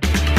you